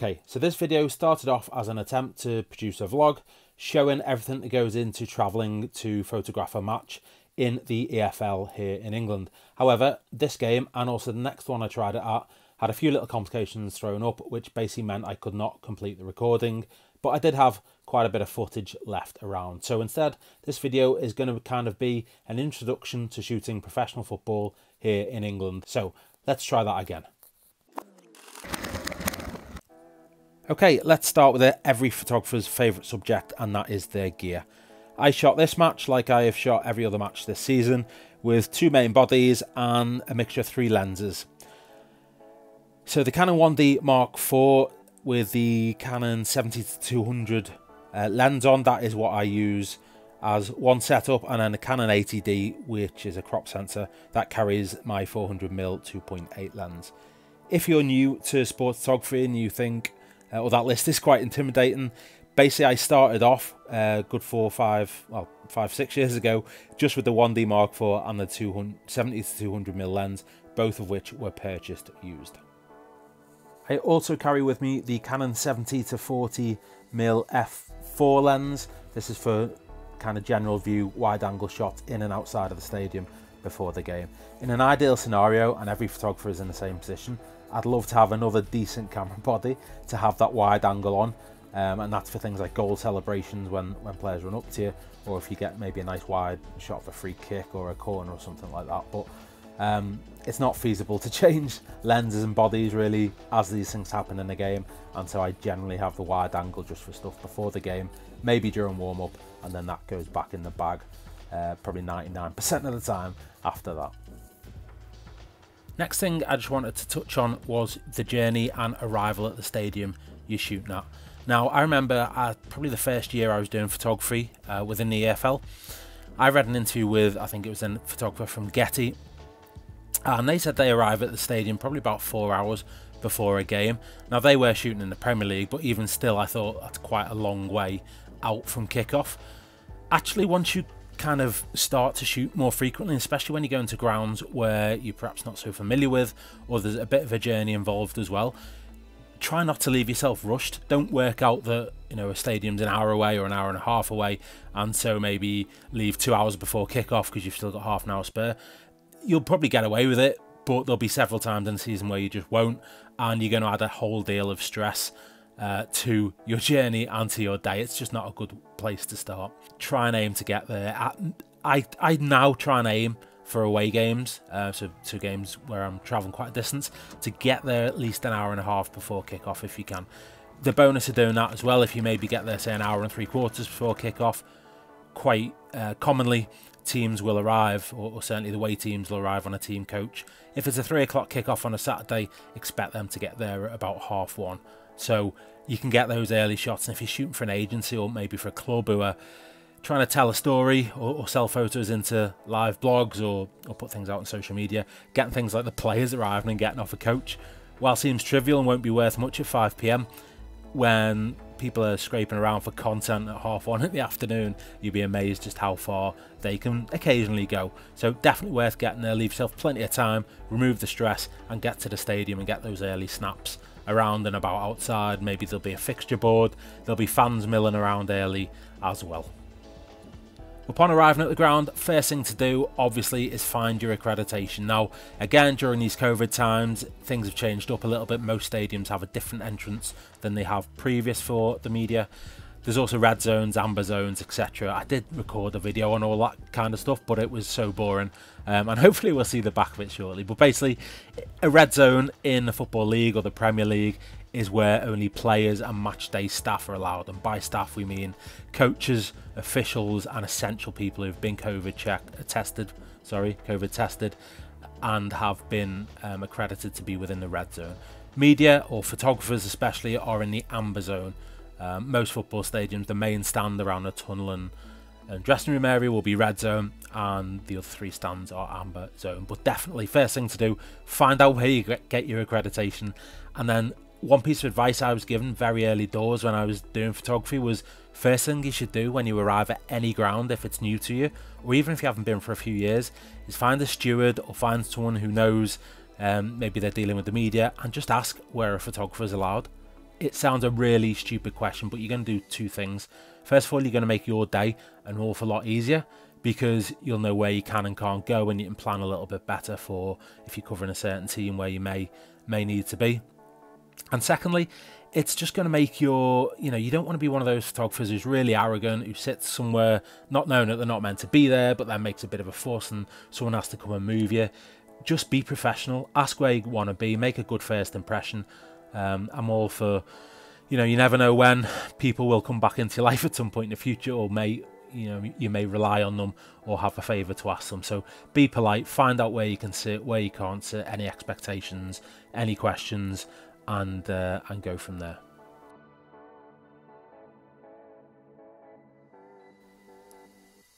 Okay, so this video started off as an attempt to produce a vlog showing everything that goes into travelling to photograph a match in the EFL here in England. However, this game and also the next one I tried it at had a few little complications thrown up, which basically meant I could not complete the recording, but I did have quite a bit of footage left around. So instead, this video is going to kind of be an introduction to shooting professional football here in England. So let's try that again. Okay, let's start with every photographer's favourite subject, and that is their gear. I shot this match like I have shot every other match this season, with two main bodies and a mixture of three lenses. So the Canon 1D Mark IV with the Canon 70-200 uh, lens on, that is what I use as one setup, and then the Canon 80D, which is a crop sensor, that carries my 400mm 2.8 lens. If you're new to sports photography and you think uh, or that list is quite intimidating. Basically, I started off uh, good four, five, well, five, six years ago, just with the 1D Mark IV and the 270 to 200 mm lens, both of which were purchased used. I also carry with me the Canon 17 to 40 mm f4 lens. This is for kind of general view, wide angle shots in and outside of the stadium before the game. In an ideal scenario, and every photographer is in the same position, I'd love to have another decent camera body to have that wide angle on. Um, and that's for things like goal celebrations when, when players run up to you, or if you get maybe a nice wide shot of a free kick or a corner or something like that. But um, it's not feasible to change lenses and bodies really as these things happen in the game. And so I generally have the wide angle just for stuff before the game, maybe during warm up, and then that goes back in the bag uh, probably 99% of the time after that. Next thing I just wanted to touch on was the journey and arrival at the stadium you're shooting at. Now, I remember uh, probably the first year I was doing photography uh, within the EFL, I read an interview with, I think it was a photographer from Getty, and they said they arrive at the stadium probably about four hours before a game. Now, they were shooting in the Premier League, but even still, I thought that's quite a long way out from kickoff. Actually, once you kind of start to shoot more frequently, especially when you go into grounds where you're perhaps not so familiar with, or there's a bit of a journey involved as well. Try not to leave yourself rushed. Don't work out that you know a stadium's an hour away or an hour and a half away, and so maybe leave two hours before kickoff because you've still got half an hour spare. You'll probably get away with it, but there'll be several times in the season where you just won't, and you're going to add a whole deal of stress uh, to your journey and to your day. It's just not a good place to start. Try and aim to get there. I, I now try and aim for away games, uh, so games where I'm travelling quite a distance, to get there at least an hour and a half before kickoff if you can. The bonus of doing that as well, if you maybe get there, say, an hour and three quarters before kickoff, quite uh, commonly teams will arrive, or, or, certainly the away teams will arrive on a team coach. If it's a three o'clock kickoff on a Saturday, expect them to get there at about half one. So you can get those early shots. And if you're shooting for an agency or maybe for a club who are trying to tell a story or, or sell photos into live blogs or, or put things out on social media, getting things like the players arriving and getting off a coach, while seems trivial and won't be worth much at 5 pm, when people are scraping around for content at half one in the afternoon, you'd be amazed just how far they can occasionally go. So definitely worth getting there, leave yourself plenty of time, remove the stress and get to the stadium and get those early snaps around and about outside. Maybe there'll be a fixture board, there'll be fans milling around early as well. Upon arriving at the ground, first thing to do obviously is find your accreditation. Now, again, during these COVID times, things have changed up a little bit. Most stadiums have a different entrance than they have previous for the media. There's also red zones, amber zones, etc. I did record a video on all that kind of stuff, but it was so boring. Um, and hopefully we'll see the back of it shortly. But basically, a red zone in the Football League or the Premier League is where only players and match day staff are allowed. And by staff, we mean coaches, officials, and essential people who've been COVID checked, tested, sorry, COVID tested, and have been um, accredited to be within the red zone. Media or photographers, especially, are in the amber zone. Um, most football stadiums, the main stand around the tunnel and, and dressing room area will be red zone, and the other three stands are amber zone. But definitely, first thing to do, find out where you get your accreditation, and then one piece of advice I was given very early doors when I was doing photography was first thing you should do when you arrive at any ground if it's new to you or even if you haven't been for a few years is find a steward or find someone who knows um, maybe they're dealing with the media and just ask where a photographer is allowed it sounds a really stupid question, but you're going to do two things. First of all, you're going to make your day an awful lot easier because you'll know where you can and can't go and you can plan a little bit better for if you're covering a certain team where you may may need to be. And secondly, it's just going to make your, you know, you don't want to be one of those photographers who's really arrogant, who sits somewhere not knowing that they're not meant to be there, but then makes a bit of a fuss and someone has to come and move you. Just be professional, ask where you want to be, make a good first impression. Um, I'm all for, you know, you never know when people will come back into your life at some point in the future or may you know you may rely on them or have a favour to ask them so be polite find out where you can sit where you can't sit any expectations any questions and uh, and go from there.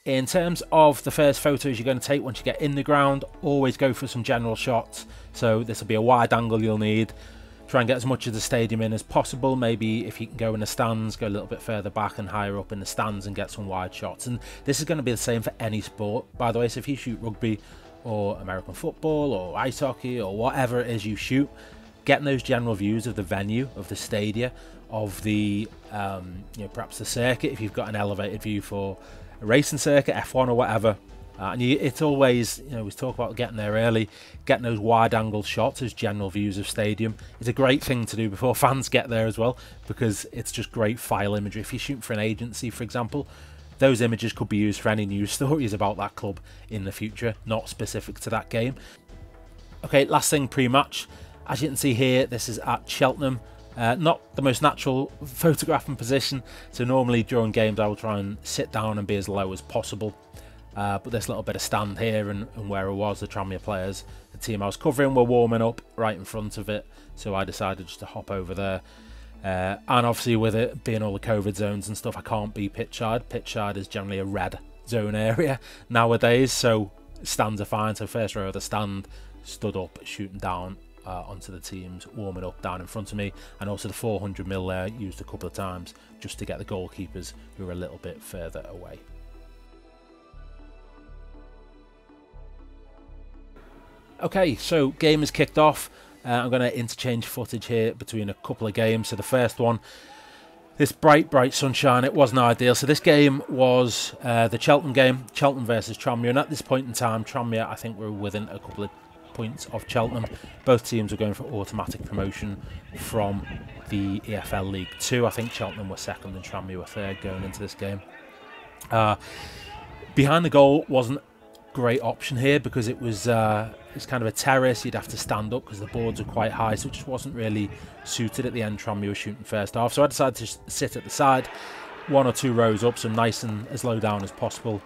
In terms of the first photos you're going to take once you get in the ground, always go for some general shots. So this will be a wide angle you'll need. Try and get as much of the stadium in as possible. Maybe if you can go in the stands, go a little bit further back and higher up in the stands and get some wide shots. And this is going to be the same for any sport, by the way. So if you shoot rugby or American football or ice hockey or whatever it is you shoot, getting those general views of the venue, of the stadia, of the um, you know perhaps the circuit if you've got an elevated view for a racing circuit, F1 or whatever. Uh, and you, it's always, you know, we talk about getting there early, getting those wide angle shots as general views of stadium. It's a great thing to do before fans get there as well, because it's just great file imagery. If you shoot for an agency, for example, those images could be used for any news stories about that club in the future, not specific to that game. Okay, last thing pre-match. As you can see here, this is at Cheltenham. Uh, not the most natural photographing position, so normally during games I will try and sit down and be as low as possible. Uh, but this little bit of stand here and, and where it was, the Tranmere players, the team I was covering were warming up right in front of it, so I decided just to hop over there. Uh, and obviously with it being all the COVID zones and stuff, I can't be pitch side. Pitch is generally a red zone area nowadays, so stands are fine. So first row of the stand, stood up, shooting down uh, onto the teams, warming up down in front of me, and also the 400 mil there used a couple of times just to get the goalkeepers who are a little bit further away. Okay, so game is kicked off. Uh, I'm going to interchange footage here between a couple of games. So the first one, this bright, bright sunshine, it wasn't ideal. So this game was uh, the Cheltenham game, Cheltenham versus Tranmere. And at this point in time, Tranmere, I think, were within a couple of points of Cheltenham. Both teams were going for automatic promotion from the EFL League Two. I think Cheltenham were second and Tranmere were third going into this game. Uh, behind the goal wasn't great option here because it was uh, it's kind of a terrace. You'd have to stand up because the boards are quite high, so it just wasn't really suited at the end. Tranmere were shooting first half, so I decided to sit at the side, one or two rows up, so nice and as low down as possible.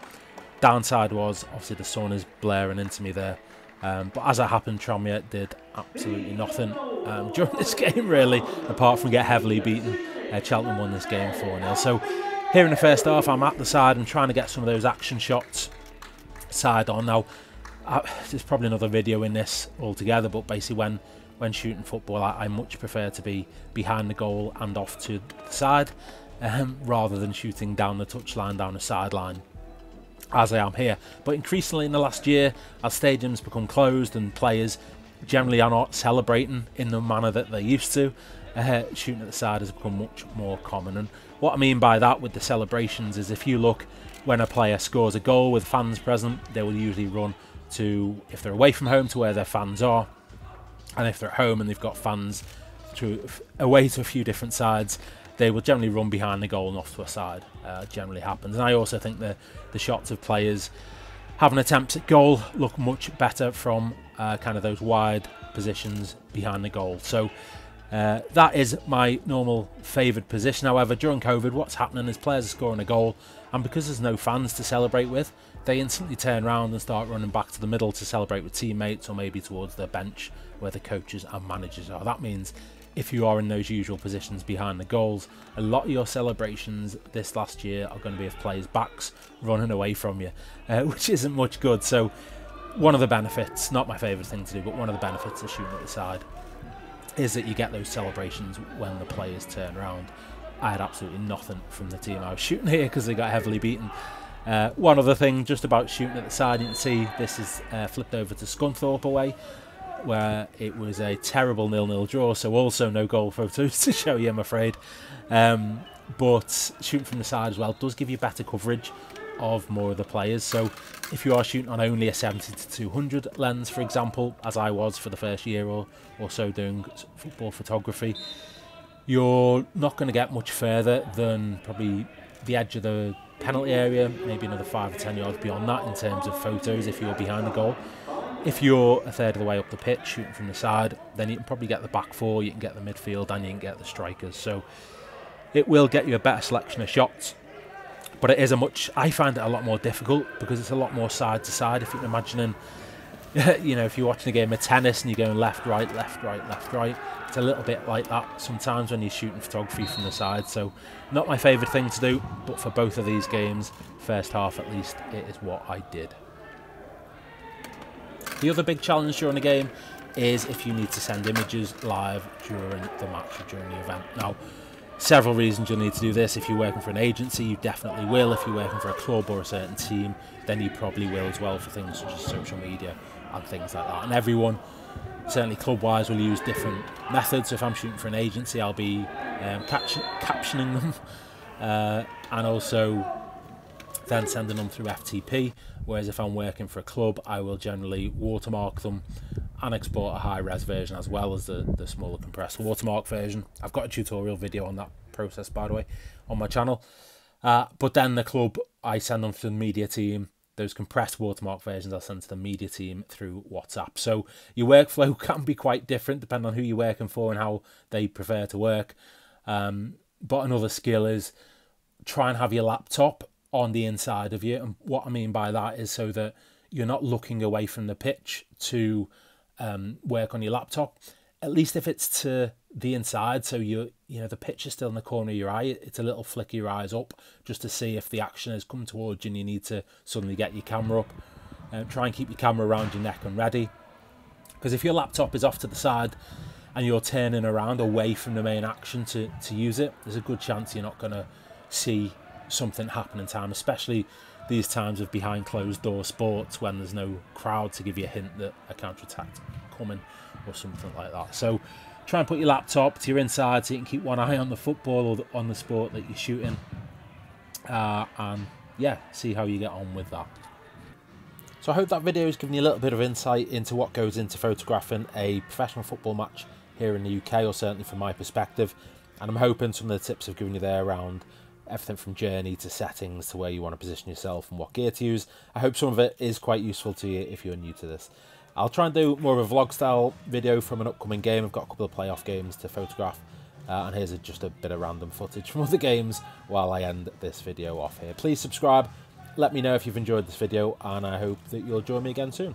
Downside was obviously the sun is blaring into me there. Um, but as it happened, Tranmere did absolutely nothing um, during this game, really, apart from get heavily beaten. Uh, Cheltenham won this game 4 0. So, here in the first half, I'm at the side and trying to get some of those action shots side on. Now, there's probably another video in this altogether, but basically, when when shooting football, I, I much prefer to be behind the goal and off to the side um, rather than shooting down the touchline, down the sideline as I am here. But increasingly in the last year, as stadiums become closed and players generally are not celebrating in the manner that they used to, uh, shooting at the side has become much more common. And what I mean by that with the celebrations is if you look when a player scores a goal with fans present, they will usually run to, if they're away from home, to where their fans are. And if they're at home and they've got fans to, away to a few different sides, they will generally run behind the goal and off to a side. Uh, generally happens. And I also think the the shots of players having attempts at goal look much better from uh, kind of those wide positions behind the goal. So uh, that is my normal favoured position. However, during COVID, what's happening is players are scoring a goal, and because there's no fans to celebrate with, they instantly turn around and start running back to the middle to celebrate with teammates or maybe towards their bench where the coaches and managers are. That means if you are in those usual positions behind the goals. A lot of your celebrations this last year are going to be of players' backs running away from you, uh, which isn't much good. So, one of the benefits, not my favourite thing to do, but one of the benefits of shooting at the side is that you get those celebrations when the players turn around. I had absolutely nothing from the team I was shooting here because they got heavily beaten. Uh, one other thing just about shooting at the side, you can see this is uh, flipped over to Scunthorpe away where it was a terrible nil-nil draw, so also no goal photos to show you, I'm afraid. Um, but shooting from the side as well does give you better coverage of more of the players. So if you are shooting on only a 70 to 200 lens, for example, as I was for the first year or, or so doing football photography, you're not going to get much further than probably the edge of the penalty area, maybe another five or ten yards beyond that in terms of photos if you're behind the goal. If you're a third of the way up the pitch shooting from the side, then you can probably get the back four, you can get the midfield, and you can get the strikers. So it will get you a better selection of shots. But it is a much, I find it a lot more difficult because it's a lot more side to side. If you're imagining, you know, if you're watching a game of tennis and you're going left, right, left, right, left, right, it's a little bit like that sometimes when you're shooting photography from the side. So, not my favourite thing to do, but for both of these games, first half at least, it is what I did. The other big challenge during the game is if you need to send images live during the match or during the event. Now, several reasons you'll need to do this. If you're working for an agency, you definitely will. If you're working for a club or a certain team, then you probably will as well for things such as social media and things like that. And everyone, certainly club-wise, will use different methods. So if I'm shooting for an agency, I'll be um, captioning them uh, and also then sending them through FTP. Whereas if I'm working for a club, I will generally watermark them and export a high res version as well as the, the smaller compressed watermark version. I've got a tutorial video on that process, by the way, on my channel. Uh, but then the club, I send them to the media team. Those compressed watermark versions I'll send to the media team through WhatsApp. So your workflow can be quite different depending on who you're working for and how they prefer to work. Um, but another skill is try and have your laptop on the inside of you. And what I mean by that is so that you're not looking away from the pitch to um, work on your laptop. At least if it's to the inside, so you you know the pitch is still in the corner of your eye. It's a little flick your eyes up just to see if the action has come towards you, and you need to suddenly get your camera up. Uh, try and keep your camera around your neck and ready, because if your laptop is off to the side and you're turning around away from the main action to to use it, there's a good chance you're not going to see something happen in time, especially these times of behind closed door sports when there's no crowd to give you a hint that a counter attack coming or something like that. So try and put your laptop to your inside so you can keep one eye on the football or the, on the sport that you're shooting. Uh, and yeah, see how you get on with that. So I hope that video has given you a little bit of insight into what goes into photographing a professional football match here in the UK, or certainly from my perspective. And I'm hoping some of the tips I've given you there around everything from journey to settings to where you want to position yourself and what gear to use. I hope some of it is quite useful to you if you're new to this. I'll try and do more of a vlog style video from an upcoming game. I've got a couple of playoff games to photograph. Uh, and here's a, just a bit of random footage from other games while I end this video off here. Please subscribe, let me know if you've enjoyed this video, and I hope that you'll join me again soon.